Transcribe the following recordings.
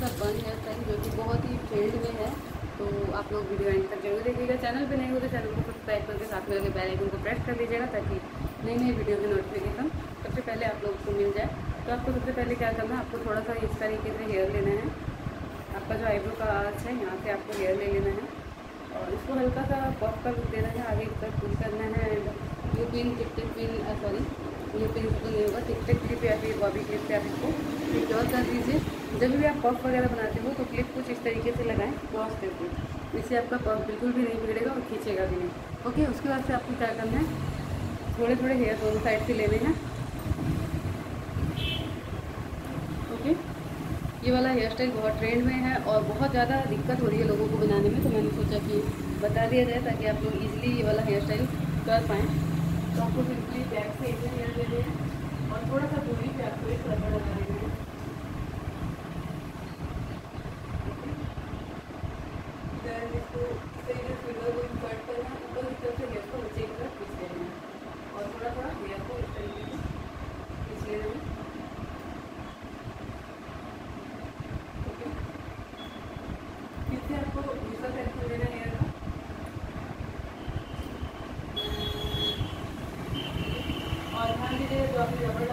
सा बन hair style जो कि बहुत ही ट्रेंड में है। तो आप लोग वीडियो एंड तक ज़रूर देखिएगा। चैनल पे नहीं हो तो चैनल को सब्सक्राइब करके साथ में लगे बेल को प्रेस कर दीजिएगा, ताकि नई नई वीडियो की नोटिफिकेशन सबसे पहले आप लोगों को मिल जाए। तो आपको सबसे पहले क्या करना है आपको थोड़ा सा इस तरीके से हेयर लेना है। आपका जो आईब्रो का आर्च है, यहाँ से आपको हेयर ले लेना है। और इसको हल्का सा पॉप कर देना है, आगे की तरफ़ पुश करना है। एंड ये pin tick tick pin sorry ये पिन तो नहीं होगा टिक क्लिप या फिर बॉबी क्लिप से आप इसको सिक्योर कर दीजिए। जब भी आप पफ वगैरह बनाते हो तो क्लिप कुछ इस तरीके से लगाएँ क्रॉस करके। इससे आपका पफ बिल्कुल भी नहीं बिगड़ेगा और खींचेगा भी नहीं। ओके उसके बाद से आपको क्या करना है? थोड़े थोड़े हेयर दोनों साइड से लेने। हैं ओके ये वाला हेयर स्टाइल बहुत ट्रेंड में है और बहुत ज़्यादा दिक्कत हो रही है लोगों को बनाने में तो मैंने सोचा कि बता दिया जाए ताकि आप लोग ईजिली ये वाला हेयर स्टाइल कर पाएँ। आपको सिंपली बैक से हेयर ले लें और थोड़ा सा दूरी पे आपको एक रबड़ लगा देना है इसको फिगर को इंसर्ट करना। Gracias.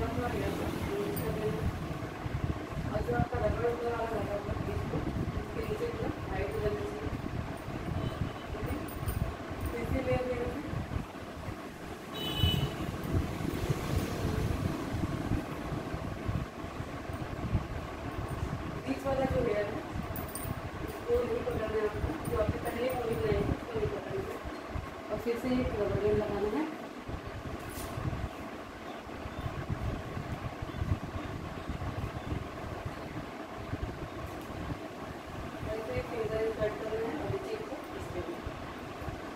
और जो आपका लगा हुआ है फिर से आपको जो पहले और फिर से एक लगाना है ऐसे फिंगर कट करना है और नीचे को इस पे भी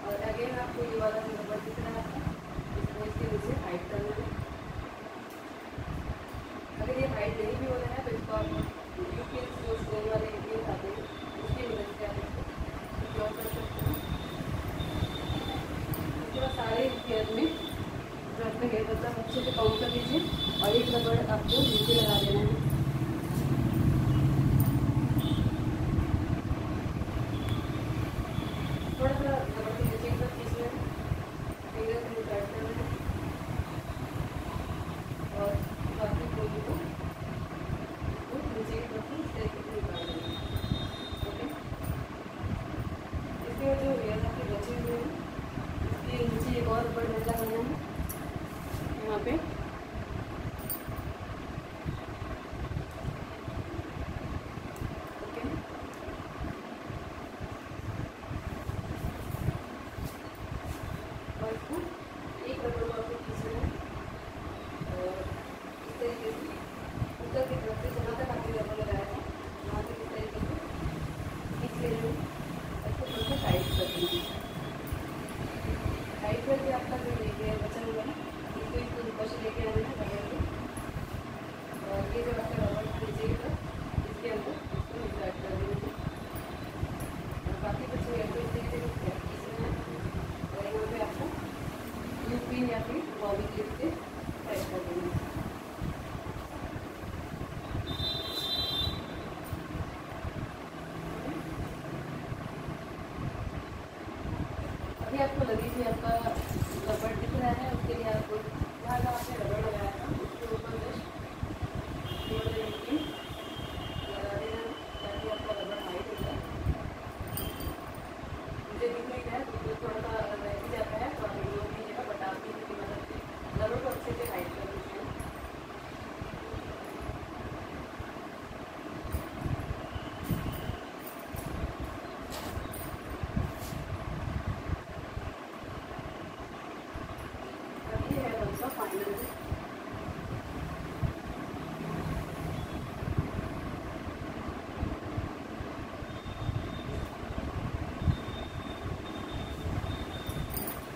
और अगेन आपको ये वाला जो रबड़ दिख रहा है इसको इसके नीचे हाइड करना है अगर ये हाइड नहीं भी हो रहा है तो इसको आप यूपिन जो स्टोन वाले यूपिन आते हैं उसकी मदद से आप इसको सिक्योर कर सकते हैं उसके बाद सारे हेयर में जो आपका हेयर बता अच्छे से काउंट कर लीजिए और एक रबड़ आपको नीचे लगा देना है थोड़ा सा रबड़ को नीचे की तरफ़ खींचना है फिंगर को कट करना है और बाकी गोली को इसको नीचे की तरफ़ से इस तरीके से निकाल देना है ओके बाद जो हेयर पे बचे हुए हैं। इसके नीचे एक और बैंड बना है। यहाँ पे। का फाइनल है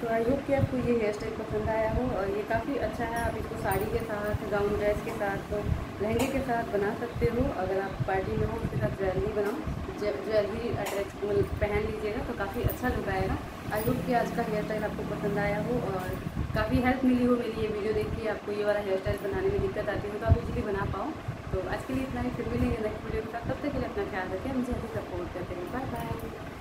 तो आई होप कि आपको ये हेयर स्टाइल पसंद आया हो और ये काफ़ी अच्छा है। आप इसको साड़ी के साथ गाउन ड्रेस के साथ तो लहंगे के साथ बना सकते हो। अगर आप पार्टी में हो, उसके साथ ज्वेलरी बनाओ। ज्वेलरी मतलब अटैच पहन लीजिएगा तो काफ़ी अच्छा लग आएगा। आई होप कि आज का हेयर स्टाइल आपको पसंद आया हो और काफ़ी हेल्प मिली हो मेरी ये वीडियो देख के, आपको ये वाला हेयर स्टाइल बनाने में दिक्कत आती है तो आप इजीली बना पाओ। तो आज के लिए इतना ही, फिर मिलेंगे नेक्स्ट वीडियो के साथ तब तक के लिए अपना ख्याल रखें मुझे अभी सपोर्ट करते हैं। Bye bye